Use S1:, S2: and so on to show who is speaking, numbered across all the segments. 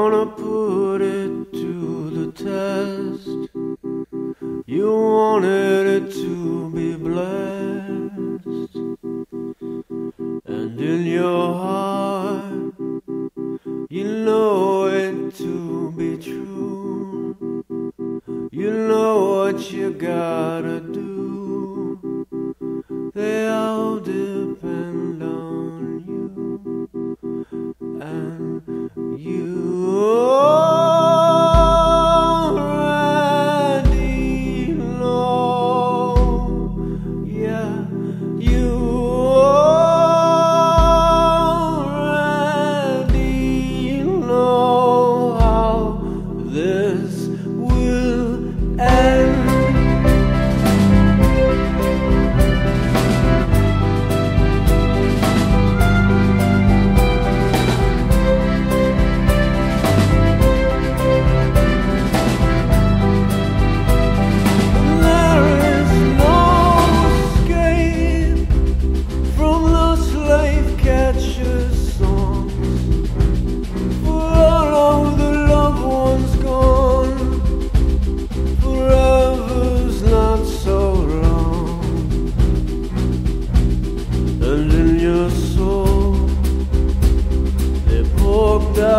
S1: gonna put it to the test. You wanted it to be blessed, and in your heart.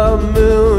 S1: A moon.